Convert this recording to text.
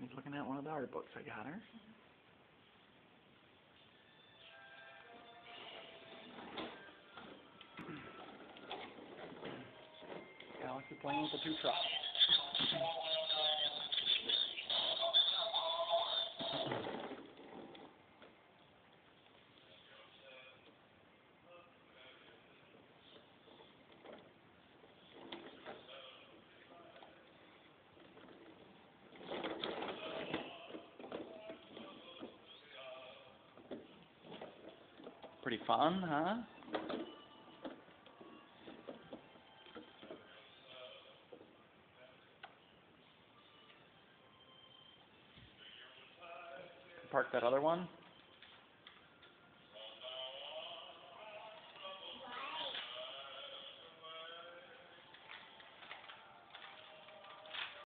She's looking at one of the art books I got her. Alex is playing with the two trucks. Pretty fun, huh? Park that other one.